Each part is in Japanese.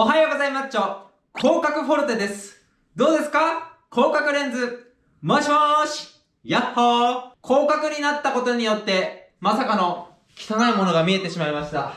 おはようございますちょ。広角フォルテです。どうですか？広角レンズ。もしもーし。やっほー。広角になったことによって、まさかの汚いものが見えてしまいました。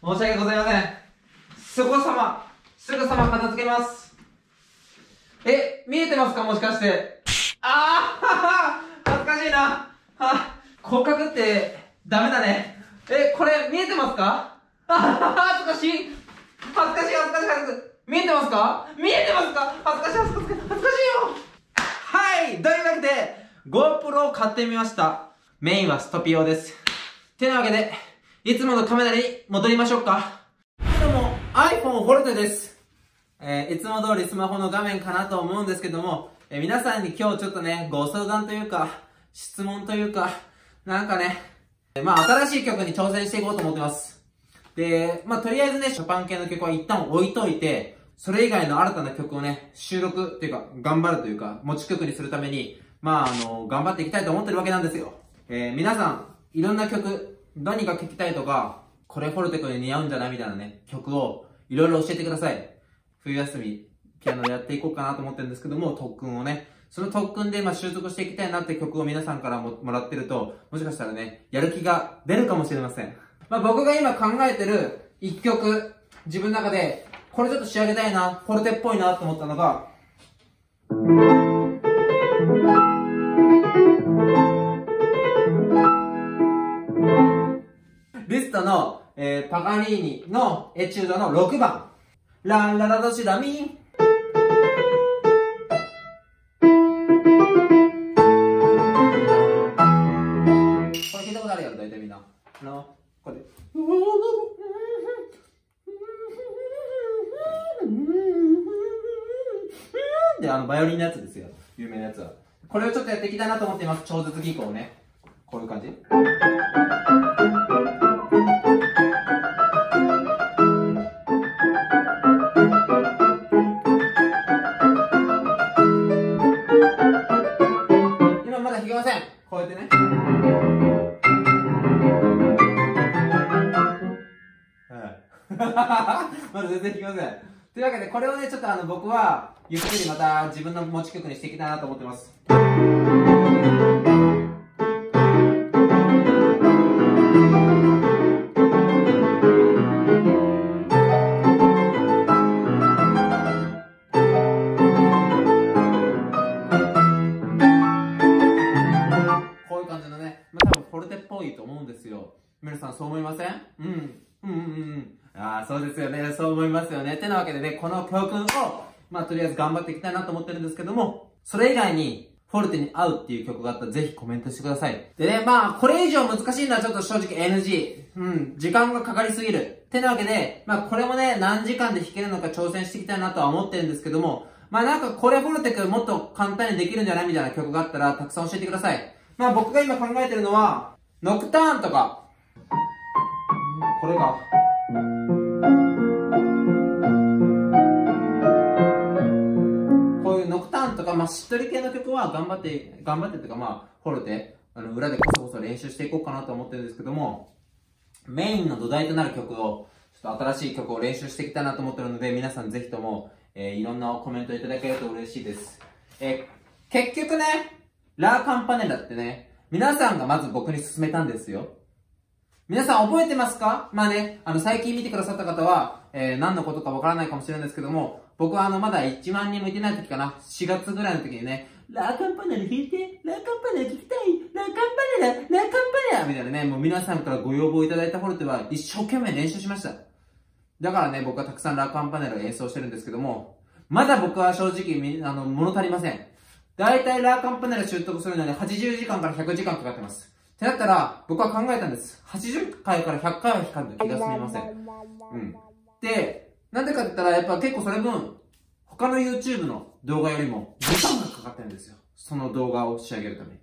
申し訳ございません。すぐさま、すぐさま片付けます。え、見えてますか？もしかして。あーはは恥ずかしいな。は広角ってダメだね。え、これ見えてますか？あはは恥ずかしい。恥ずかしい恥ずかしい恥ずかしい。見えてますか？見えてますか？恥ずかしい恥ずかしい恥ずかしいよはいというわけで、GoPro を買ってみました。メインはストピオです。てなわけで、いつものカメラに戻りましょうか。どうも、iPhone フォルテです。えー、いつも通りスマホの画面かなと思うんですけども、えー、皆さんに今日ちょっとね、ご相談というか、質問というか、なんかね、まあ新しい曲に挑戦していこうと思ってます。で、まあとりあえずね、ショパン系の曲は一旦置いといて、それ以外の新たな曲をね、収録っていうか、頑張るというか、持ち曲にするために、まああの、頑張っていきたいと思ってるわけなんですよ。えー、皆さん、いろんな曲、何か聴きたいとか、これフォルテ君に似合うんじゃないみたいなね、曲をいろいろ教えてください。冬休み、ピアノやっていこうかなと思ってるんですけども、特訓をね、その特訓でまあ習得していきたいなって曲を皆さんからももらってると、もしかしたらね、やる気が出るかもしれません。まあ僕が今考えてる一曲、自分の中で、これちょっと仕上げたいな、フォルテっぽいなと思ったのが、リストの、えー、パガニーニのエチュードの6番。ラララドシダミン。バイオリンのやつですよ。有名なやつは。これをちょっとやっていきたいなと思っています。超絶技巧ね。こういう感じ。まだ全然弾きません。というわけで、これをね、ちょっとあの、僕は、ゆっくりまた自分の持ち曲にしていきたいなと思ってます。こういう感じのね、まあ、多分フォルテっぽいと思うんですよ。皆さんそう思いません？うん。うんうんうん。あ、そうですよね。そう思いますよね。てなわけでね、この教訓を、まあ、とりあえず頑張っていきたいなと思ってるんですけども、それ以外に、フォルテに合うっていう曲があったらぜひコメントしてください。でね、まあ、これ以上難しいのはちょっと正直 NG。うん、時間がかかりすぎる。てなわけで、まあ、これもね、何時間で弾けるのか挑戦していきたいなとは思ってるんですけども、まあなんかこれフォルテ君もっと簡単にできるんじゃないみたいな曲があったらたくさん教えてください。まあ僕が今考えてるのは、ノクターンとか、これが、まあ、しっとり系の曲は頑張って、頑張ってっていうか、まあ、フォルテ、あの、裏でこそこそ練習していこうかなと思ってるんですけども、メインの土台となる曲を、ちょっと新しい曲を練習していきたいなと思ってるので、皆さんぜひとも、えー、いろんなコメントいただけると嬉しいです。えー、結局ね、ラーカンパネラってね、皆さんがまず僕に勧めたんですよ。皆さん覚えてますか？まあね、あの、最近見てくださった方は、えー、何のことかわからないかもしれないんですけども、僕はあの、まだ1万人もいてない時かな。4月ぐらいの時にね、ラーカンパネラ弾いて、ラーカンパネラ聞きたい、ラーカンパネラ、ラーカンパネラみたいなね、もう皆さんからご要望いただいたフォルテは一生懸命練習しました。だからね、僕はたくさんラーカンパネラを演奏してるんですけども、まだ僕は正直、あの、物足りません。だいたいラーカンパネラ習得するのに80時間から100時間かかってます。ってなったら、僕は考えたんです。80回から100回は弾かんと気が済みません。うん。で、なんでかって言ったら、やっぱ結構それ分、他の YouTube の動画よりも時間がかかってるんですよ。その動画を仕上げるために。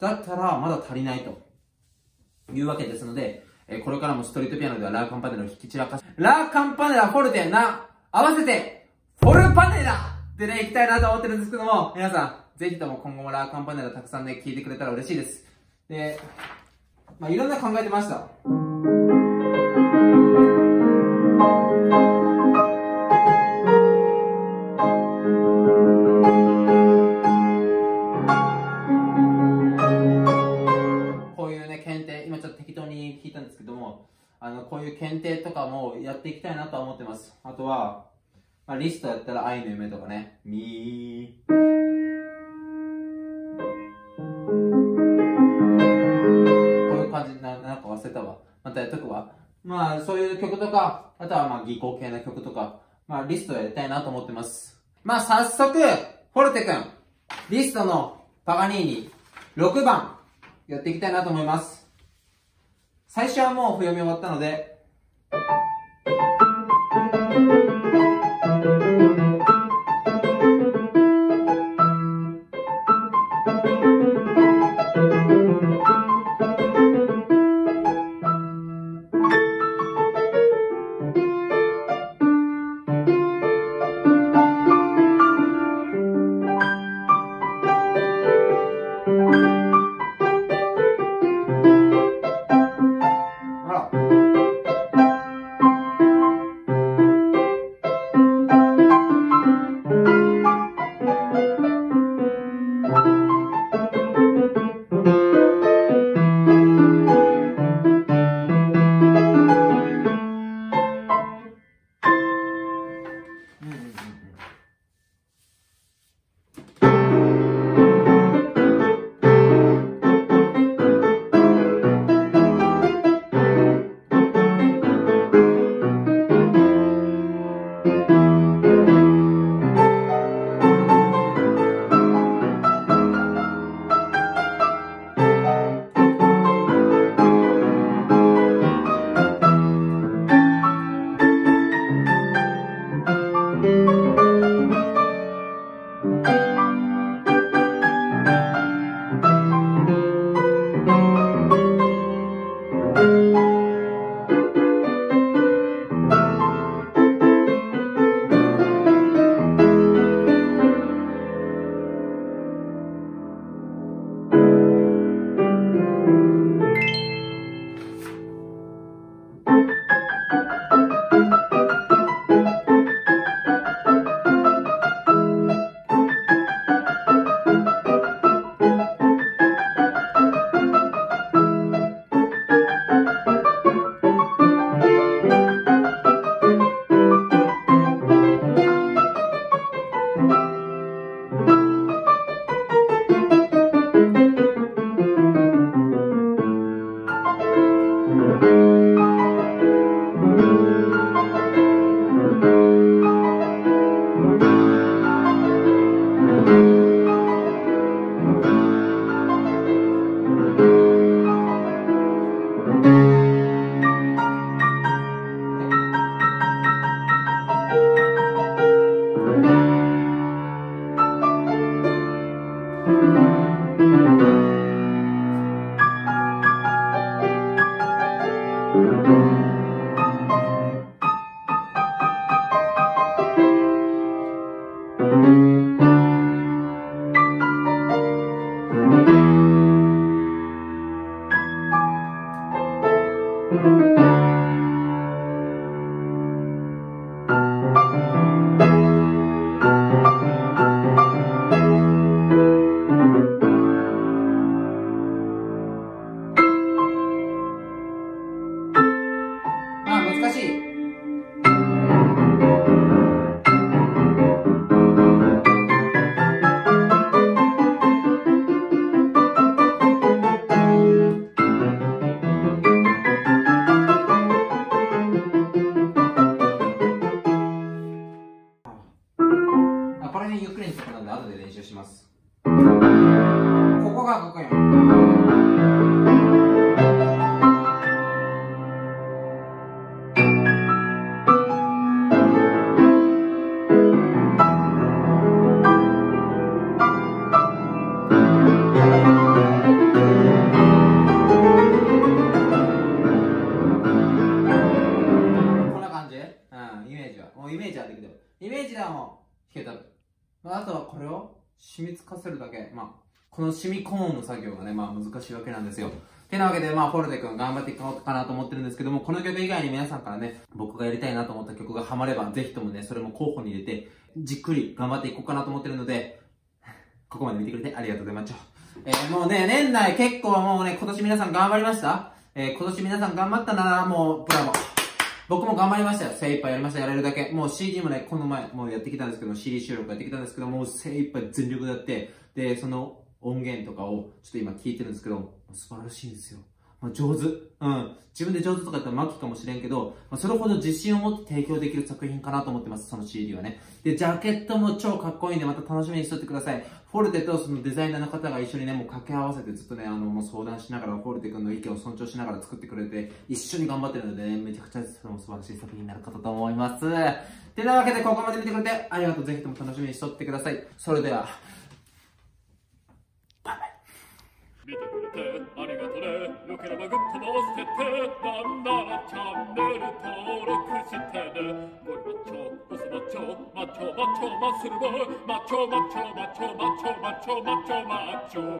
だったら、まだ足りないと。いうわけですので、えこれからもストリートピアノではラーカンパネラを弾き散らかす。ラーカンパネラ、フォルテ、な、合わせて、フォルパネラでね、行きたいなと思ってるんですけども、皆さん、ぜひとも今後もラーカンパネラたくさんね、聞いてくれたら嬉しいです。で、まあ、いろんな考えてました。こういう検定とかもやっていきたいなと思ってます。あとは、まあ、リストやったら愛の夢とかね、みー。こういう感じな、なんか忘れたわ。またやっとくわ。まあ、そういう曲とか、あとはまあ、技巧系の曲とか、まあ、リストやりたいなと思ってます。まあ、早速、フォルテ君、リストのパガニーニ、6番、やっていきたいなと思います。最初はもう譜読み終わったので、あ、イメージは。もうイメージはできてる。イメージではもう弾けたる。まあ、あとはこれを染みつかせるだけ。まあ、この染み込む作業がね、まあ難しいわけなんですよ。てなわけで、まあ、フォルテ君頑張っていこうかなと思ってるんですけども、この曲以外に皆さんからね、僕がやりたいなと思った曲がハマれば、ぜひともね、それも候補に入れて、じっくり頑張っていこうかなと思ってるので、ここまで見てくれてありがとうございます。えー、もうね、年内結構もうね、今年皆さん頑張りました？えー、今年皆さん頑張ったな、もう、ブラボー。僕も頑張りましたよ。精一杯やりました。やれるだけ。もう CD もね、この前、もうやってきたんですけど、CD 収録やってきたんですけど、もう精一杯全力でやって、で、その音源とかをちょっと今聞いてるんですけど、素晴らしいんですよ。まあ、上手。うん。自分で上手とか言ったら末期かもしれんけど、まあ、それほど自信を持って提供できる作品かなと思ってます、その CD はね。で、ジャケットも超かっこいいんで、また楽しみにしとってください。フォルテとそのデザイナーの方が一緒にね、もう掛け合わせてずっとね、あの、もう相談しながら、フォルテ君の意見を尊重しながら作ってくれて、一緒に頑張ってるのでね、めちゃくちゃその素晴らしい作品になることと思います。てなわけで、ここまで見てくれてありがとう。ぜひとも楽しみにしとってください。それでは、見てくれてありがとねよければグッドのせてなんならチャンネル登録してねゴリマッチョボスマッチョマッチョマッチョマッスルボーマッチョマッチョマッチョマッチョマッチョマッチョマッチョ